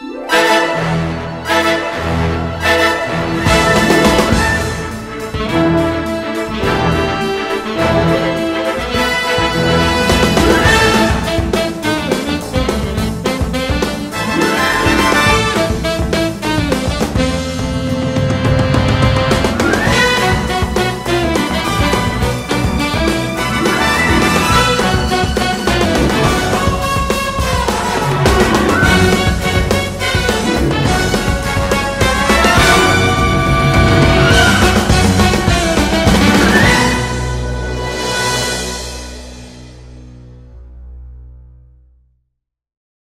Bye.